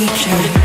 teacher.